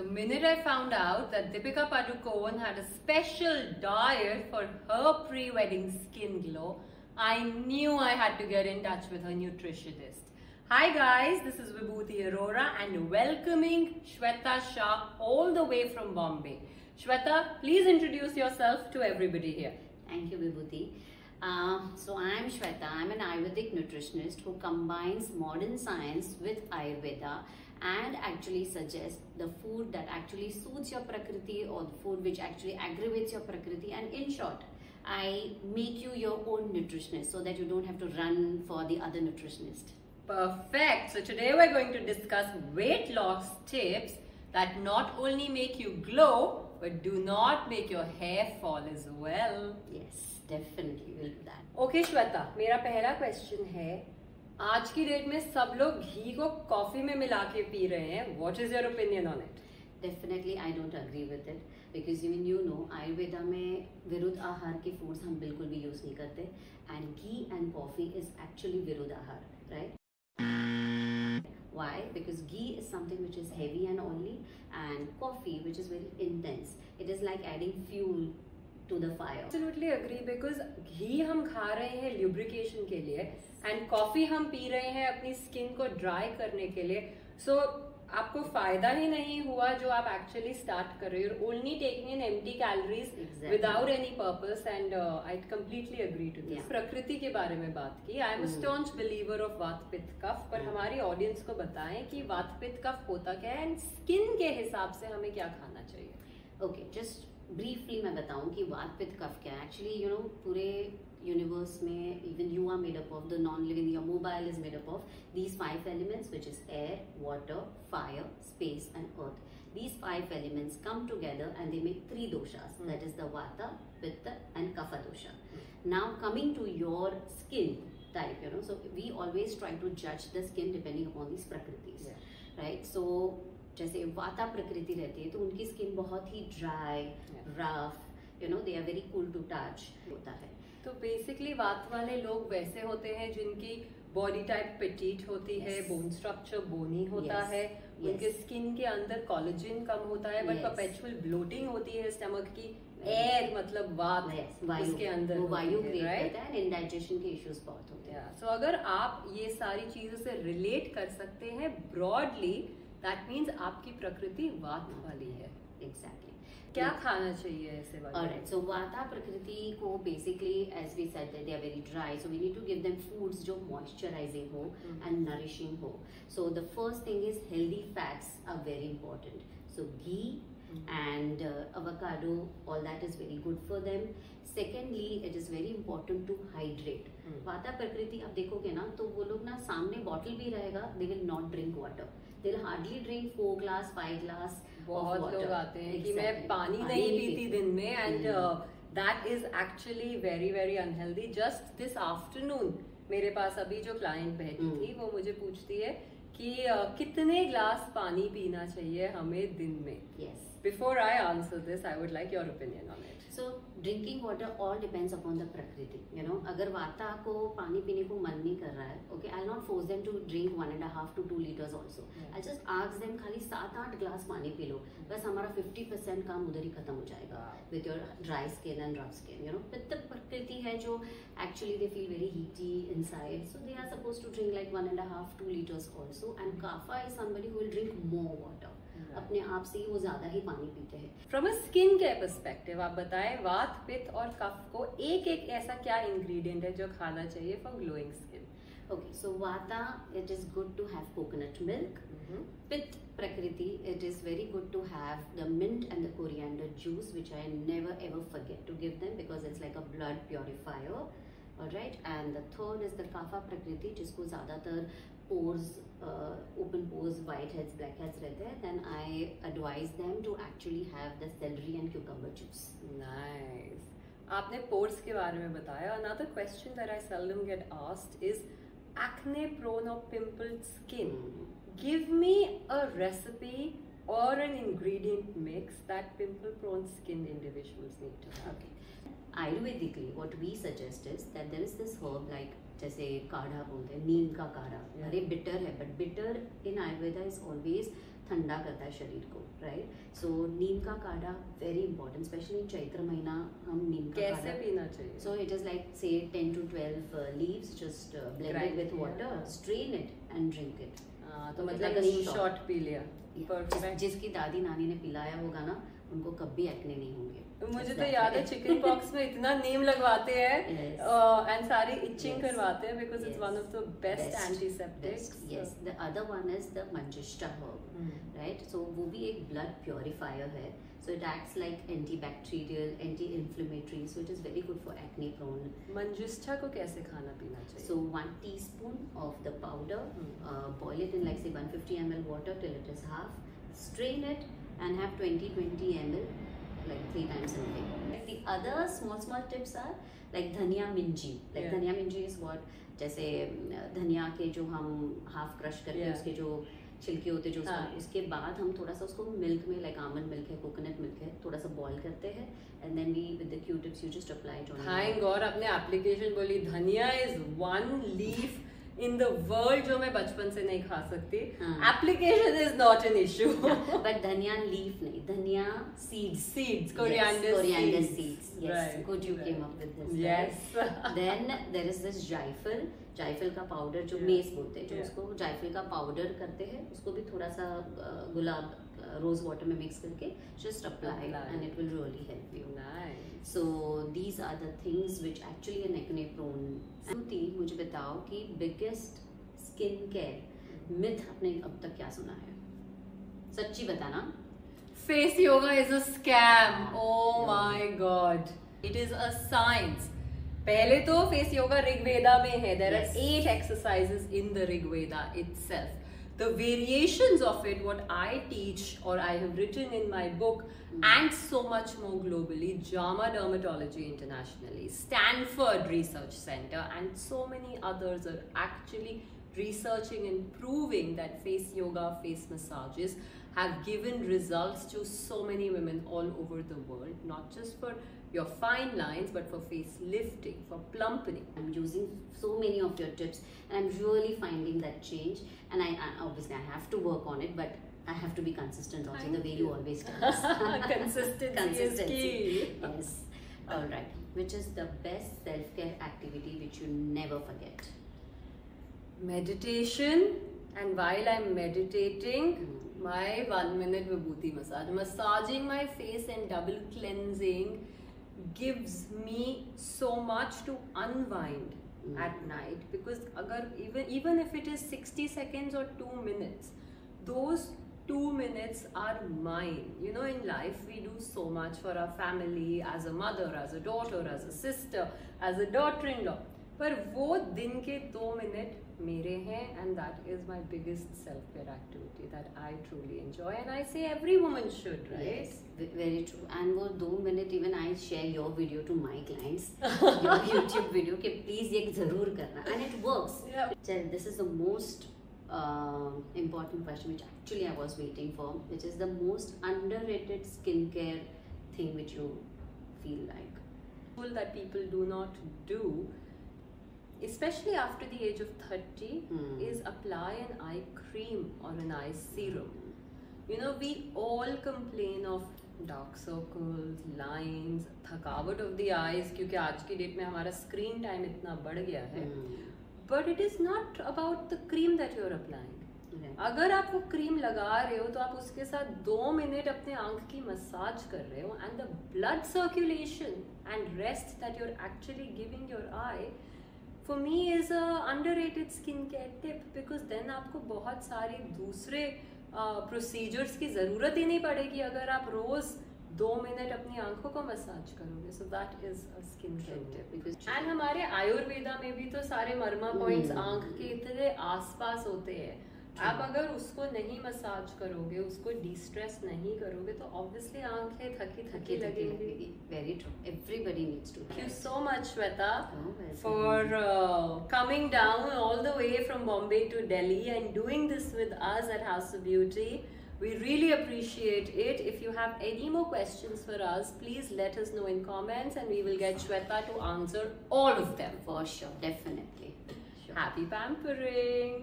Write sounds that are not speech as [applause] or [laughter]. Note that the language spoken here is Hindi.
The minute I found out that Deepika Padukone had a special diet for her pre-wedding skin glow, I knew I had to get in touch with her nutritionist. Hi guys, this is Vibhuti Arora and welcoming Shweta Shah all the way from Bombay. Shweta, please introduce yourself to everybody here. Thank you, Vibhuti. Uh, so I'm Shweta. I'm an Ayurvedic nutritionist who combines modern science with Ayurveda and actually suggests the food that actually suits your prakriti or the food which actually aggravates your prakriti. And in short, I make you your own nutritionist so that you don't have to run for the other nutritionist. Perfect. So today we're going to discuss weight loss tips that not only make you glow but do not make your hair fall as well. Yes, definitely we'll do that. Okay, Shweta, मेरा पहला क्वेश्चन है आज की डेट में सब लोग घी को कॉफ़ी में मिला के पी रहे हैं what is your opinion on it definitely I don't agree with it because mean you know Ayurveda में विरुद्ध आहार के फूड्स हम बिल्कुल भी यूज़ नहीं करते and ghee and coffee is actually viruddha aahar right Why? Because ghee is something which is heavy and oily and coffee, which is very intense. It is like adding fuel to the fire. Absolutely agree because घी हम खा रहे हैं lubrication के लिए एंड कॉफ़ी हम पी रहे हैं अपनी स्किन को ड्राई करने के लिए सो so, आपको फ़ायदा ही नहीं हुआ जो आप एक्चुअली स्टार्ट कर रहे हो। Only taking in empty calories without any purpose and I completely agree to this प्रकृति के बारे में बात की। I am staunch believer of vata pitta kapha पर hmm. हमारी ऑडियंस को बताएँ कि वात पित्त कफ होता क्या है एंड स्किन के हिसाब से हमें क्या खाना चाहिए। ओके जस्ट ब्रीफली मैं बताऊँ कि वात विद कफ क्या है। एक्चुअली यू नो पूरे यूनिवर्स में even you are made up of the non living your mobile is made up of these five elements which is air water fire space and earth these five elements come together and they make three doshas that is the vata pitta and kapha dosha now coming to your skin type you know so we always try to जज the skin depending upon this prakriti right so जैसे वाता प्रकृति रहती है तो उनकी स्किन बहुत ही dry rough you know they are very cool to touch होता है। तो बेसिकली वात वाले लोग वैसे होते हैं जिनकी बॉडी टाइप पेटीट होती yes. है बोन स्ट्रक्चर बोनी होता yes. है yes. उनके स्किन के अंदर कॉलेजिन कम होता है बट परपेचुअल ब्लोटिंग होती है स्टमक की एयर मतलब वात उसके अंदर वायु इंडाइजेशन के इश्यूज़ बहुत होते हैं। सो अगर आप ये सारी चीज़ों से रिलेट कर सकते हैं ब्रॉडली दैट मीन्स आपकी प्रकृति वात वाली है। एग्जैक्टली क्या खाना चाहिए ऐसे वाले? सो वाता प्रकृति को basically as we said that they are very dry so we need to give them foods जो मॉइस्चराइजिंग हो hmm. एंड नरिशिंग हो. So the first thing is healthy fats are very important so ghee and avocado all that is very good for them secondly it is very to hydrate. Mm. वाता प्रकृति आप देखोगे ना तो वो लोग ना सामने बॉटल भी रहेगा they will not drink water. They hardly drink four glass five glass बहुत लोग आते हैं कि मैं पानी नहीं पीती दिन में and that is actually very very unhealthy just this afternoon मेरे पास अभी जो क्लाइंट बैठी hmm. थी वो मुझे पूछती है कि कितने ग्लास पानी पीना चाहिए हमें दिन में? Yes before I answer this I would like your opinion on it so drinking water all depends upon the prakriti you know अगर वाता को पानी पीने को मन नहीं कर रहा है okay I not force them to drink one and half two two litres also I just आग देम खाली सात आठ ग्लास पानी पी लो बस हमारा फिफ्टी परसेंट काम उधर ही खत्म हो जाएगा with your dry skin and rough skin you know पित्त प्रकृति है जो actually they feel very heaty inside so they are suppose to drink like one and half two litres also. And kapha is somebody who will drink more water. अपने आप से ही वो ज़्यादा ही पानी पीते हैं। From a skin care perspective आप बताएँ वात पित्त और कफ को एक एक ऐसा क्या इंग्रेडिएंट है जो खाना चाहिए for glowing skin okay so vata it is good to have coconut milk pitta prakriti it is very good to have the mint and the coriander juice which I never ever forget to give them because it's like a blood purifier right and the third is the kapha prakriti जिसको ज़्यादातर pores open pores white heads black heads रहते हैं. Then I advise them to actually have the celery and cucumber juice nice आपने पोर्स के बारे में बताया. Another question that I seldom get asked is acne prone of pimpled skin give me a recipe or an ingredient mix that pimple prone skin individuals need to have Ayurvedically what we suggest is that there is this herb like जैसे काढ़ा बोलते हैं नीम का काढ़ा। अरे बिटर है but bitter in Ayurveda is always ठंडा करता है शरीर को राइट सो नीम का काढ़ा वेरी इंपॉर्टेंट स्पेशली चैत्र महीना हम नीम का कैसे पीना चाहिए? So it is like say ten to twelve leaves just blended with water strain it and drink it तो मतलब नीम पी लिया। जिसकी दादी नानी ने पिलाया होगा ना उनको कभी एक्ने नहीं होंगे। तो मुझे तो याद है चिकन पॉक्स में इतना नीम लगवाते हैं एंड सारी इचिंग करवाते हैं because it's one of the best antiseptics yes the other one is the manjishtha herb right so वो भी एक ब्लड प्योरीफायर है. So it acts like anti anti inflammatory so it is very good for acne prone manjistha को कैसे खाना पीना चाहिए? So one teaspoon of the powder boil it in like say one fifty water till it is half strain it and have 20-20 ml like three times in a day. The other small small tips are like dhania minji. Like Yeah. dhania minji is what जैसे धनिया के जो हम हाफ़ क्रश करके Yeah. उसके जो छिलके होते हैं जो हाँ. उसके बाद हम थोड़ा सा उसको मिल्क में लाइक आमंड मिल्क है कोकोनट मिल्क है थोड़ा सा बॉईल करते हैं and then we with the Q tips you just apply it on thank God आपने एप्लीकेशन बोली dhania is one leaf in the world जो मैं बचपन से नहीं खा सकती हाँ. Application is not an issue but dhania leaf नहीं dhania seeds coriander coriander seeds. seeds yes good you came up with this Yes. then there is this jaiphal जायफल का पाउडर जो. मेस बोलते हैं जो. उसको जायफल का पाउडर करते हैं उसको भी थोड़ा सा गुलाब रोज वाटर में मिक्स करके just apply Apply. And it will really help you nice so these are the things which actually an acne prone Shruti मुझे बताओ कि बिगेस्ट स्किन केयर मिथ आपने अब तक क्या सुना है सच्ची बताना Face yoga is a scam. Oh my god. It is a science. पहले तो फेस योगा ऋग्वेदा में है there are eight exercises in the Rigveda itself. The variations of it, what I teach or I have written in my book, and so much more globally, JAMA Dermatology Internationally, Stanford Research Center, and so many others are actually researching and proving that face yoga, face massages have given results to so many women all over the world, not just for your fine lines, but for face lifting, for plumping. I'm using so many of your tips and I'm really finding that change. And I, I obviously I have to work on it, but I have to be consistent also Thank the way you. you always tell [laughs] us. Consistency is key. Yes. All right. Which is the best self-care activity which you never forget? Meditation, and while I'm meditating, Mm. my one minute vibhuti massage, massaging my face and double cleansing gives me so much to unwind Mm. at night because agar even even if it is 60 seconds or 2 minutes those 2 minutes are mine you know in life we do so much for our family as a mother as a daughter as a sister as a daughter-in-law पर वो दिन के दो मिनट मेरे हैं and that is my biggest self care activity that I truly enjoy and I say every woman should right very true and वो दो minute even I share your video to my clients your YouTube video के प्लीज़ एक ज़रूर करना। एंड इट वर्क्स चल this is the most important question which actually I was waiting for which is the most underrated skin care thing which you feel like that people do not do especially after the age of 30 Hmm. is apply an eye cream or an eye serum you know we all complain of dark circles lines थकावट of the eyes क्योंकि आज की डेट में हमारा स्क्रीन टाइम इतना बढ़ गया है Hmm. But it is not about the cream that you are applying Right. अगर आप वो क्रीम लगा रहे हो तो आप उसके साथ दो मिनट अपने आँख की मसाज कर रहे हो and the blood circulation and rest that you are actually giving your eye for me is a underrated skin care tip because then आपको बहुत सारे दूसरे प्रोसीजर्स uh, की ज़रूरत ही नहीं पड़ेगी अगर आप रोज़ दो मिनट अपनी आँखों को मसाज करोगे। So that is a skin care tip because and हमारे आयुर्वेदा में भी तो सारे मर्मा पॉइंट्स हम्म। आँख के इतने आसपास होते हैं। आप अगर उसको नहीं मसाज करोगे उसको डिस्ट्रेस नहीं करोगे तो ऑब्वियसली आँखें थकी थकी लगेगी। Very true everybody needs to thank you so much Shweta for coming down all the way from Bombay to Delhi and doing this with us at house of beauty we really appreciate it if you have any more questions for us please let us know in comments and we will get Shweta to answer all of them for sure definitely happy pampering